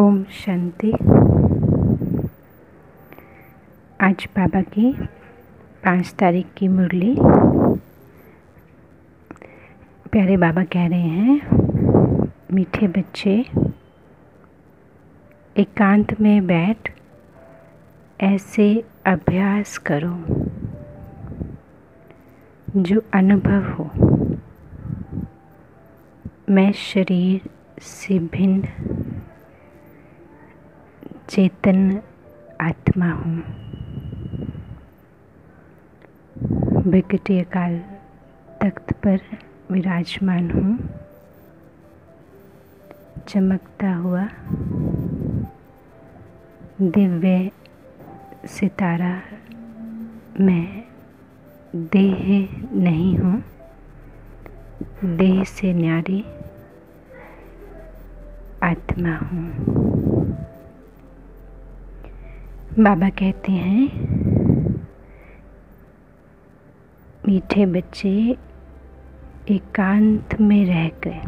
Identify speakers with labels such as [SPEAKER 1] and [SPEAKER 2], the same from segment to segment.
[SPEAKER 1] ओम शांति। आज बाबा की पाँच तारीख की मुरली। प्यारे बाबा कह रहे हैं, मीठे बच्चे, एकांत में बैठ, ऐसे अभ्यास करो जो अनुभव हो। मैं शरीर से भिन्न चेतन आत्मा हूँ। विकटीय काल तख्त पर विराजमान हूँ। चमकता हुआ दिव्य सितारा मैं देह नहीं हूँ। देह से न्यारी आत्मा हूँ। बाबा कहते हैं, मीठे बच्चे एकांत में रह गए।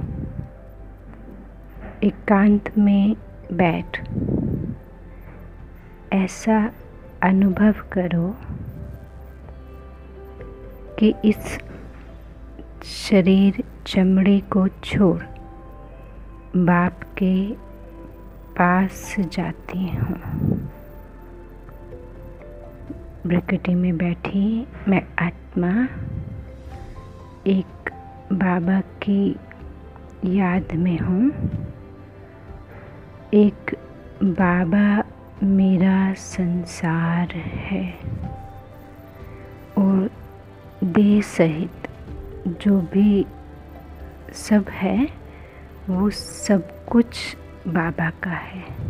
[SPEAKER 1] एकांत में बैठ। ऐसा अनुभव करो कि इस शरीर चमड़े को छोड़ बाप के पास जाती हूँ। ब्रकटी में बैठी मैं आत्मा, एक बाबा की याद में हूँ। एक बाबा मेरा संसार है और देह सहित जो भी सब है, वो सब कुछ बाबा का है।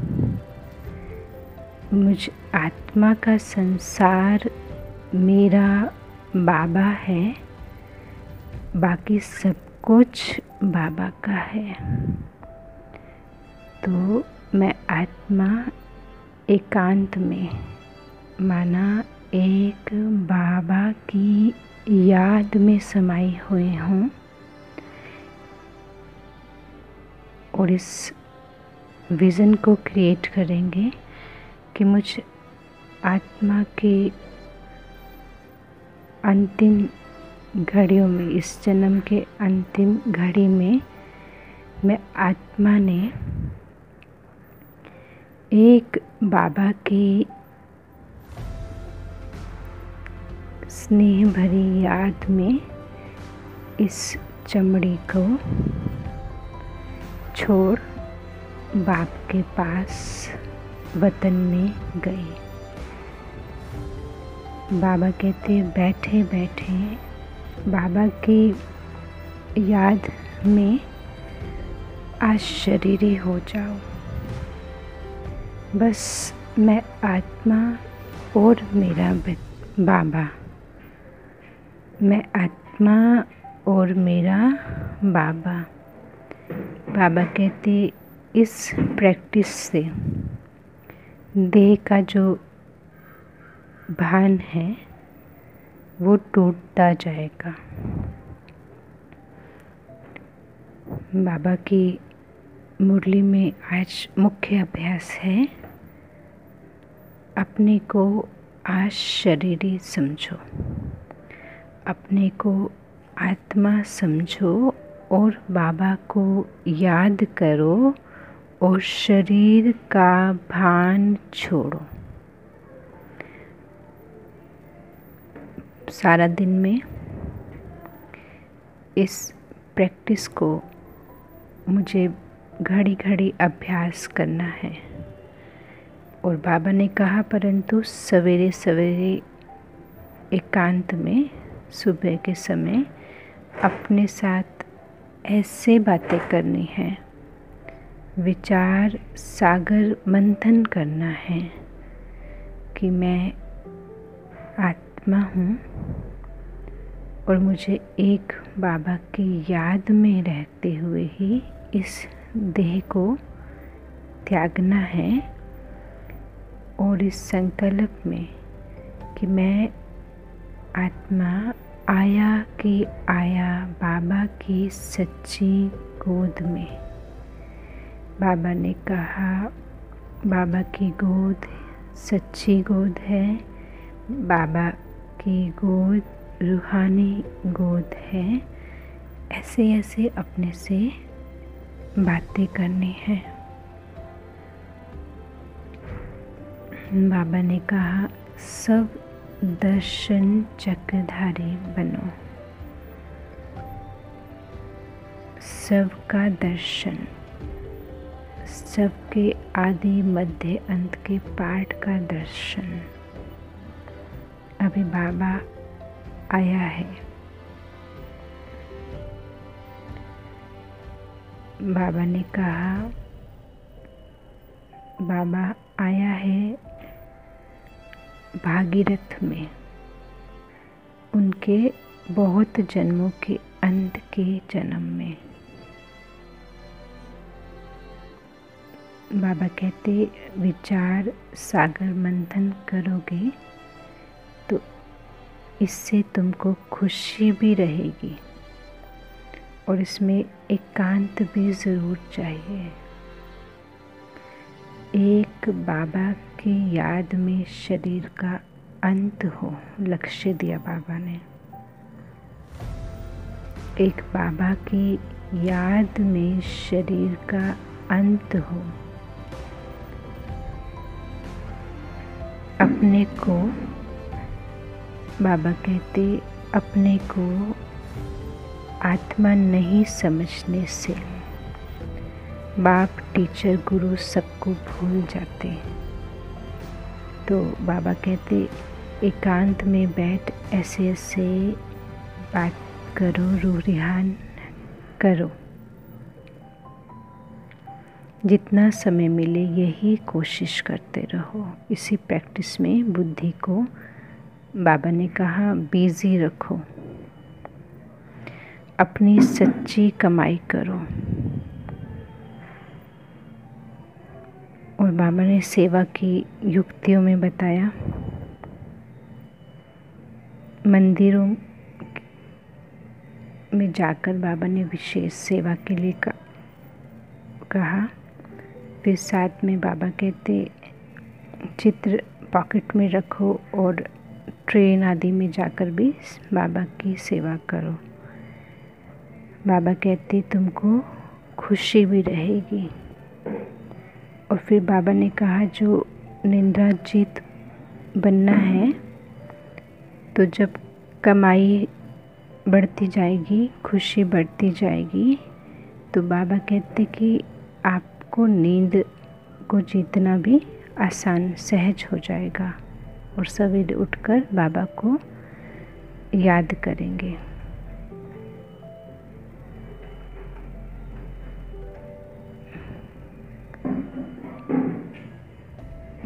[SPEAKER 1] मुझ आत्मा का संसार मेरा बाबा है, बाकी सब कुछ बाबा का है। तो मैं आत्मा एकांत में, माना एक बाबा की याद में समाई हुई हूँ। और इस विज़न को क्रिएट करेंगे। कि मुझ आत्मा के अंतिम घड़ियों में, इस जन्म के अंतिम घड़ी में मैं आत्मा ने एक बाबा की स्नेह भरी याद में इस चमड़ी को छोड़ बाप के पास वतन में गई बाबा कहते, बैठे बैठे। बाबा की याद में आश्चर्य हो जाओ। बस मैं आत्मा और मेरा बाबा। मैं आत्मा और मेरा बाबा। बाबा कहते, इस प्रैक्टिस से देह का जो भान है, वो टूटता जाएगा। बाबा की मुरली में आज मुख्य अभ्यास है, अपने को आज शरीरी समझो, अपने को आत्मा समझो और बाबा को याद करो और शरीर का भान छोड़ो। सारा दिन में इस प्रैक्टिस को मुझे घड़ी घड़ी अभ्यास करना है। और बाबा ने कहा, परंतु सवेरे सवेरे एकांत में, सुबह के समय अपने साथ ऐसे बातें करनी है। विचार सागर मंथन करना है कि मैं आत्मा हूँ और मुझे एक बाबा की याद में रहते हुए ही इस देह को त्यागना है और इस संकल्प में कि मैं आत्मा, आया कि आया बाबा की सच्ची गोद में बाबा ने कहा, बाबा की गोद सच्ची गोद है, बाबा की गोद रूहानी गोद है। ऐसे ऐसे अपने से बातें करनी है। बाबा ने कहा, सब दर्शन चक्रधारी बनो। सबका दर्शन सबके आदि मध्य अंत के पाठ का दर्शन। अभी बाबा आया है। बाबा ने कहा, बाबा आया है भागीरथ में। उनके बहुत जन्मों के अंत के जन्म में। बाबा कहते, विचार सागर मंथन करोगे तो इससे तुमको खुशी भी रहेगी और इसमें एकांत एक भी ज़रूर चाहिए। एक बाबा की याद में शरीर का अंत हो, लक्ष्य दिया बाबा ने। एक बाबा की याद में शरीर का अंत हो अपने को, बाबा कहते, अपने को आत्मा नहीं समझने से। बाप, टीचर, गुरु सबको भूल जाते। तो बाबा कहते, एकांत में बैठ ऐसे ऐसे बात करो रूह रिहान करो। जितना समय मिले यही कोशिश करते रहो। इसी प्रैक्टिस में बुद्धि को बाबा ने कहा बिज़ी रखो। अपनी सच्ची कमाई करो। और बाबा ने सेवा की युक्तियों में बताया, मंदिरों में जाकर बाबा ने विशेष सेवा के लिए कहा फिर साथ में बाबा कहते, चित्र पॉकेट में रखो और ट्रेन आदि में जाकर भी बाबा की सेवा करो। बाबा कहते, तुमको खुशी भी रहेगी। और फिर बाबा ने कहा, जो निंद्राजीत बनना है तो जब कमाई बढ़ती जाएगी, खुशी बढ़ती जाएगी तो बाबा कहते कि आप आपको नींद को जीतना भी आसान, सहज हो जाएगा। और सवेरे उठकर बाबा को याद करेंगे।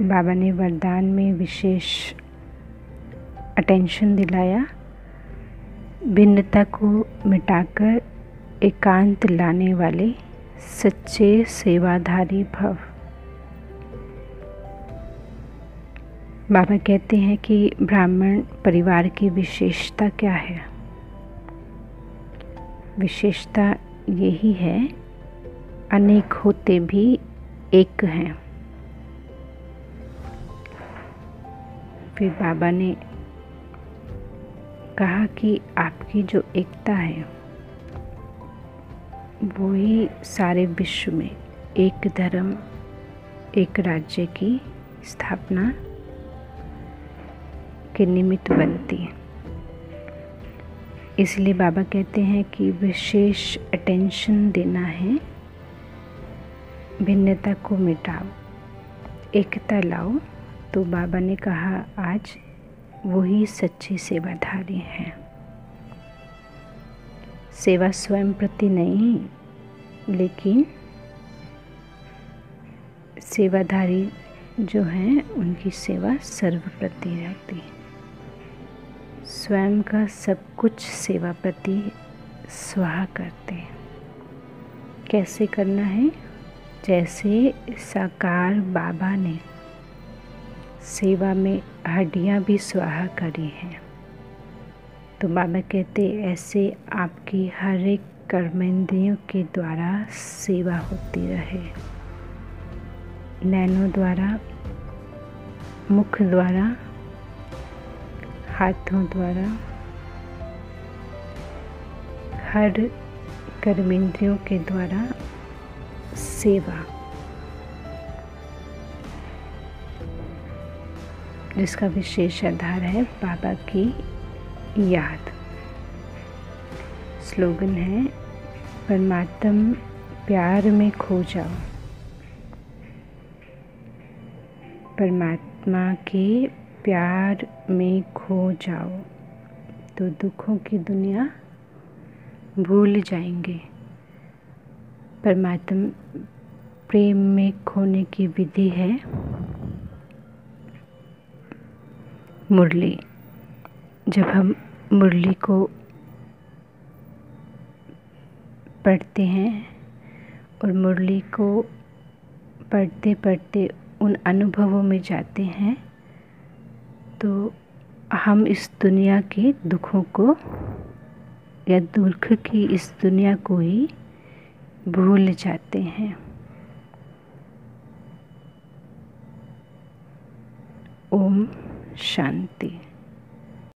[SPEAKER 1] बाबा ने वरदान में विशेष अटेंशन दिलाया। भिन्नता को मिटाकर एकांत लाने वाले सच्चे सेवाधारी भव। बाबा कहते हैं कि ब्राह्मण परिवार की विशेषता क्या है? विशेषता यही है, अनेक होते भी एक हैं। फिर बाबा ने कहा कि आपकी जो एकता है वो ही सारे विश्व में एक धर्म, एक राज्य की स्थापना के निमित्त बनती है। इसलिए बाबा कहते हैं कि विशेष अटेंशन देना है, भिन्नता को मिटाओ, एकता लाओ। तो बाबा ने कहा, आज वही सच्ची सेवाधारी हैं। सेवा स्वयं प्रति नहीं, लेकिन सेवाधारी जो हैं, उनकी सेवा सर्व प्रति रहती है। स्वयं का सब कुछ सेवा प्रति स्वाहा करते हैं। कैसे करना है? जैसे साकार बाबा ने सेवा में हड्डियाँ भी स्वाहा करी हैं। तो बाबा कहते, ऐसे आपकी हर एक कर्मेंद्रियों के द्वारा सेवा होती रहे। नैनों द्वारा, मुख द्वारा, हाथों द्वारा, हर कर्मेंद्रियों के द्वारा सेवा। जिसका विशेष आधार है बाबा की याद। स्लोगन है, परमात्म प्यार में खो जाओ। परमात्मा के प्यार में खो जाओ तो दुखों की दुनिया भूल जाएँगे। परमात्मा प्रेम में खोने की विधि है, मुरली। जब हम मुरली को पढ़ते हैं और मुरली को पढ़ते पढ़ते उन अनुभवों में जाते हैं तो हम इस दुनिया के दुखों को या दुख की इस दुनिया को ही भूल जाते हैं। ओम शांति।